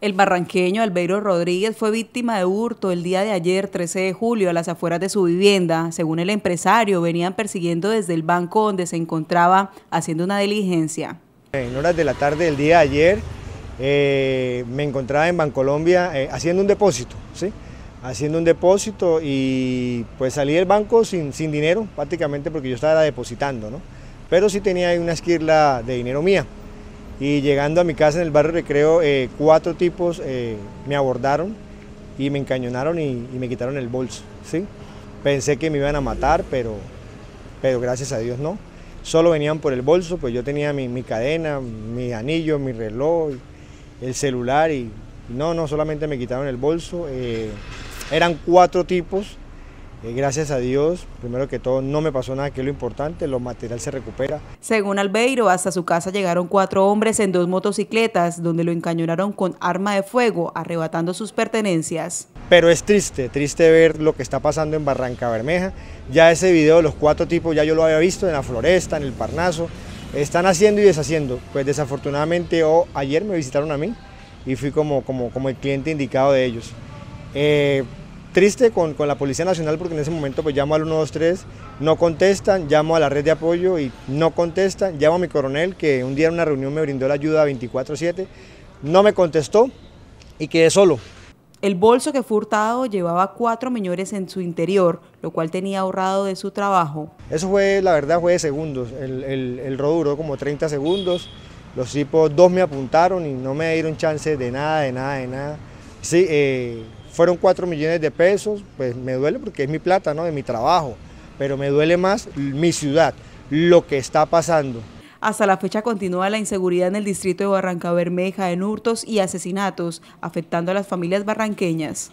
El barranqueño Albeiro Rodríguez fue víctima de hurto el día de ayer, 13 de julio, a las afueras de su vivienda. Según el empresario, venían persiguiendo desde el banco donde se encontraba haciendo una diligencia. En horas de la tarde del día de ayer eh, me encontraba en Bancolombia eh, haciendo un depósito, ¿sí? haciendo un depósito y pues salí del banco sin, sin dinero, prácticamente porque yo estaba depositando, ¿no? pero sí tenía ahí una esquirla de dinero mía y llegando a mi casa en el barrio Recreo, eh, cuatro tipos eh, me abordaron y me encañonaron y, me quitaron el bolso. ¿sí? Pensé que me iban a matar, pero, pero gracias a Dios no. Solo venían por el bolso, pues yo tenía mi, cadena, mi anillo, mi reloj, el celular y no, no, solamente me quitaron el bolso. Eh, eran cuatro tipos eh, gracias a Dios, primero que todo, no me pasó nada, que es lo importante, lo material se recupera. Según Albeiro, hasta su casa llegaron cuatro hombres en dos motocicletas, donde lo encañonaron con arma de fuego, arrebatando sus pertenencias. Pero es triste, triste ver lo que está pasando en Barranca Bermeja. Ya ese video de los cuatro tipos ya yo lo había visto en la floresta, en el Parnaso. Están haciendo y deshaciendo. Pues desafortunadamente ayer me visitaron a mí y fui como, como, como el cliente indicado de ellos. Eh, triste con, la Policía Nacional porque en ese momento pues llamo al 123, no contestan, llamo a la red de apoyo y no contestan, llamo a mi coronel que un día en una reunión me brindó la ayuda 24-7, no me contestó y quedé solo. El bolso que fue hurtado llevaba cuatro millones en su interior, lo cual tenía ahorrado de su trabajo. Eso fue, la verdad, fue de segundos. El, el, el robo duró como 30 segundos. Los tipos, dos me apuntaron y no me dieron chance de nada, de nada, de nada. Sí, eh, fueron 4 millones de pesos, pues me duele porque es mi plata, ¿no? De mi trabajo, pero me duele más mi ciudad, lo que está pasando. Hasta la fecha continúa la inseguridad en el distrito de Barranca Bermeja en hurtos y asesinatos, afectando a las familias barranqueñas.